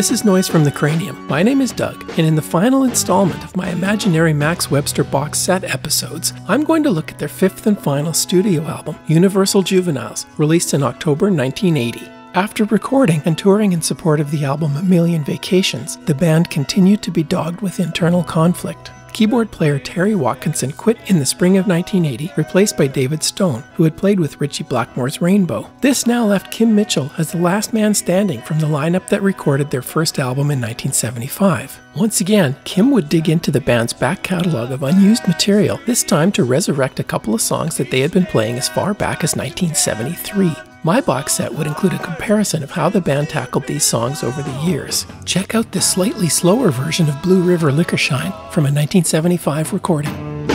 This is Noise from the Cranium. My name is Doug, and in the final installment of my imaginary Max Webster box set episodes, I'm going to look at their fifth and final studio album, Universal Juveniles, released in October 1980. After recording and touring in support of the album A Million Vacations, the band continued to be dogged with internal conflict. Keyboard player Terry Watkinson quit in the spring of 1980, replaced by David Stone, who had played with Ritchie Blackmore's Rainbow. This now left Kim Mitchell as the last man standing from the lineup that recorded their first album in 1975. Once again, Kim would dig into the band's back catalog of unused material, this time to resurrect a couple of songs that they had been playing as far back as 1973. My box set would include a comparison of how the band tackled these songs over the years. Check out the slightly slower version of Blue River Liquorshine from a 1975 recording.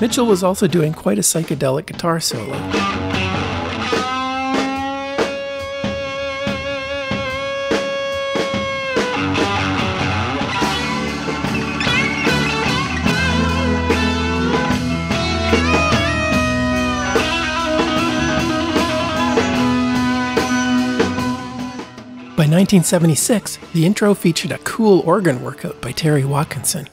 Mitchell was also doing quite a psychedelic guitar solo. 1976, the intro featured a cool organ workout by Terry Watkinson.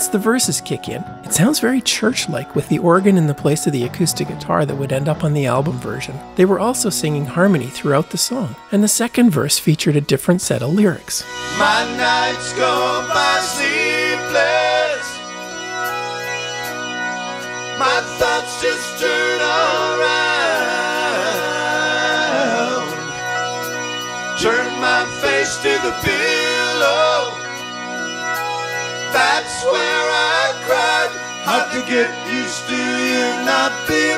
Once the verses kick in, it sounds very church like with the organ in the place of the acoustic guitar that would end up on the album version. They were also singing harmony throughout the song, and the second verse featured a different set of lyrics. My nights go by sleepless. My thoughts just turn around. Turn my face to the pillow. That's where I cried. To get used to you not being.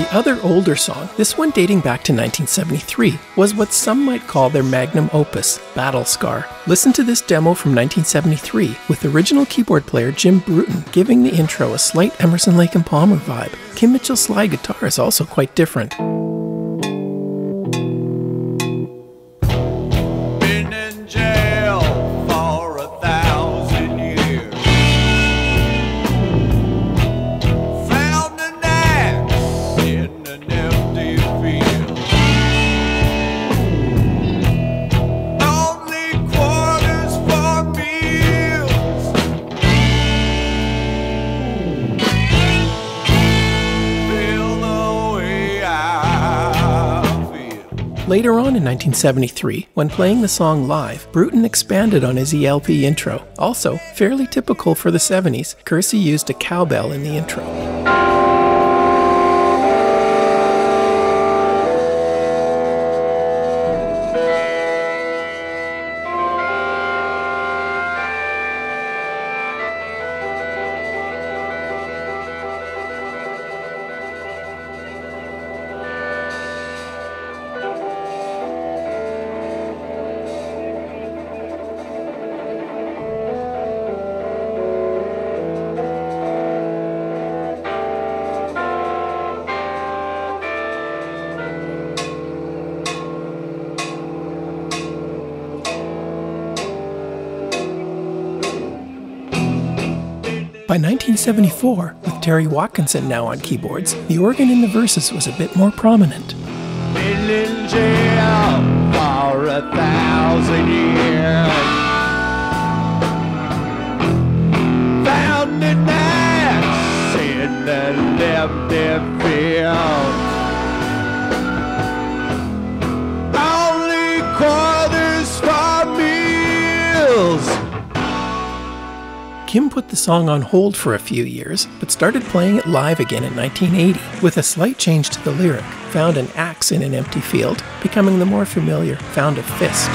The other older song, this one dating back to 1973, was what some might call their magnum opus, Battle Scar. Listen to this demo from 1973 with original keyboard player Jim Bruton giving the intro a slight Emerson Lake and Palmer vibe. Kim Mitchell's slide guitar is also quite different. Later on in 1973, when playing the song live, Bruton expanded on his ELP intro. Also, fairly typical for the 70s, Kersey used a cowbell in the intro. By 1974, with Terry Watkinson now on keyboards, the organ in the verses was a bit more prominent. In Kim put the song on hold for a few years, but started playing it live again in 1980, with a slight change to the lyric, found an axe in an empty field, becoming the more familiar found a fist.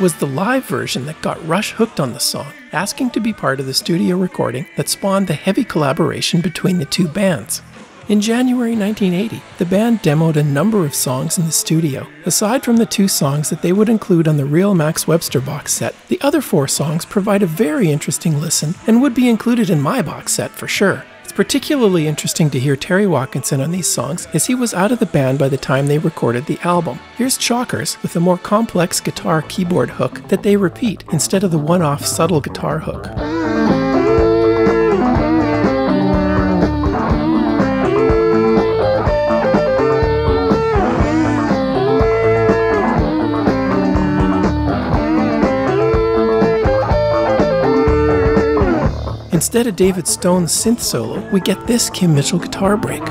It was the live version that got Rush hooked on the song, asking to be part of the studio recording that spawned the heavy collaboration between the two bands. In January 1980, the band demoed a number of songs in the studio. Aside from the two songs that they would include on the real Max Webster box set, the other four songs provide a very interesting listen and would be included in my box set for sure. It's particularly interesting to hear Terry Watkinson on these songs, as he was out of the band by the time they recorded the album. Here's Chalkers with a more complex guitar keyboard hook that they repeat instead of the one off subtle guitar hook. Instead of David Stone's synth solo, we get this Kim Mitchell guitar break.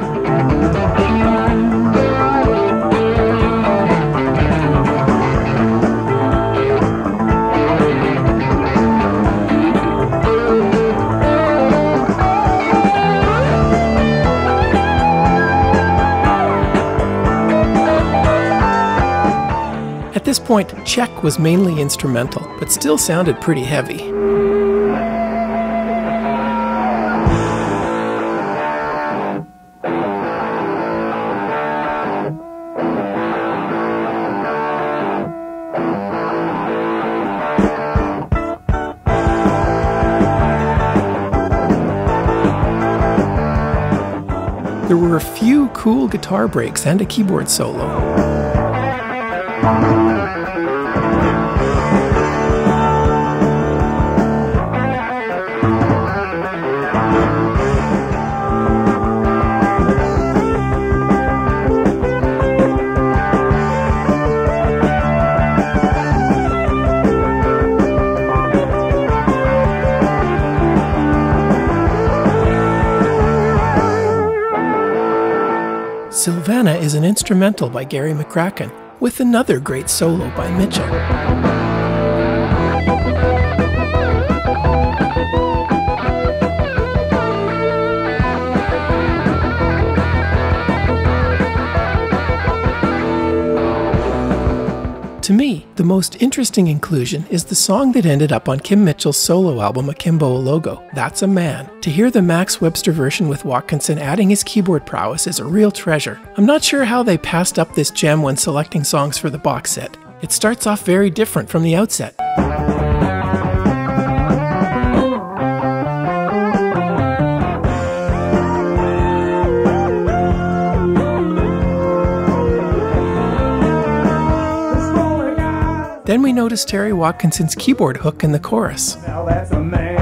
At this point, Check was mainly instrumental, but still sounded pretty heavy. Cool guitar breaks and a keyboard solo. Sylvana is an instrumental by Gary McCracken, with another great solo by Mitchell. To me, the most interesting inclusion is the song that ended up on Kim Mitchell's solo album Akimbo Alogo, That's a Man. To hear the Max Webster version with Watkinson adding his keyboard prowess is a real treasure. I'm not sure how they passed up this gem when selecting songs for the box set. It starts off very different from the outset. Then we notice Terry Watkinson's keyboard hook in the chorus. Now that's a man.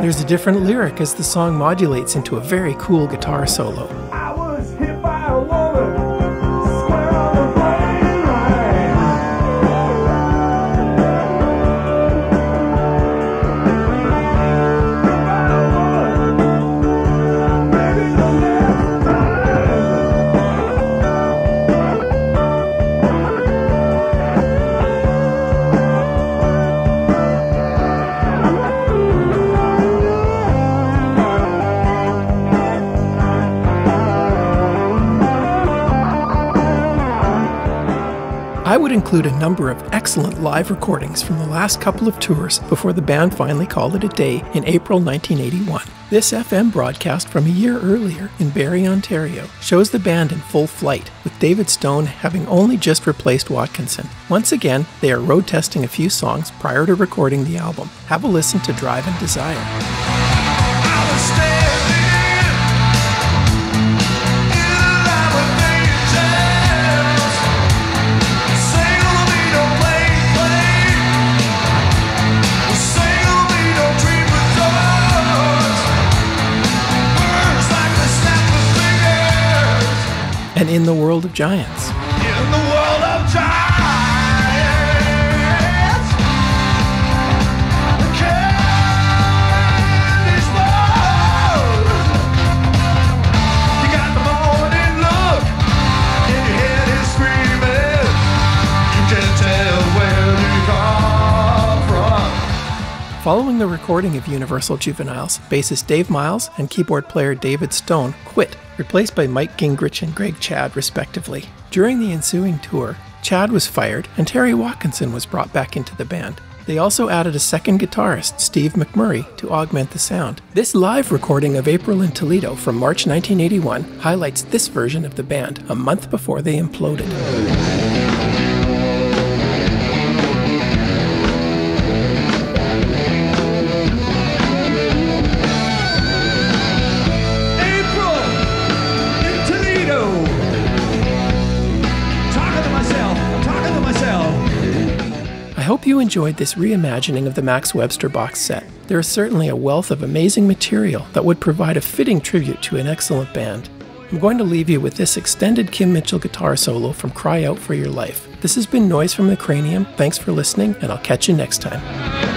There's a different lyric as the song modulates into a very cool guitar solo. Would include a number of excellent live recordings from the last couple of tours before the band finally called it a day in April 1981. This FM broadcast from a year earlier in Barrie, Ontario, shows the band in full flight, with David Stone having only just replaced Watkinson. Once again, they are road testing a few songs prior to recording the album. Have a listen to Drive and Desire. Giants. Following the recording of Universal Juveniles, bassist Dave Myles and keyboard player David Stone quit, replaced by Mike Gingrich and Greg Chad, respectively. During the ensuing tour, Chad was fired and Terry Watkinson was brought back into the band. They also added a second guitarist, Steve McMurray, to augment the sound. This live recording of April in Toledo from March 1981 highlights this version of the band, a month before they imploded. You enjoyed this reimagining of the Max Webster box set. There is certainly a wealth of amazing material that would provide a fitting tribute to an excellent band. I'm going to leave you with this extended Kim Mitchell guitar solo from Cry Out for Your Life. This has been Noise from the Cranium. Thanks for listening, and I'll catch you next time.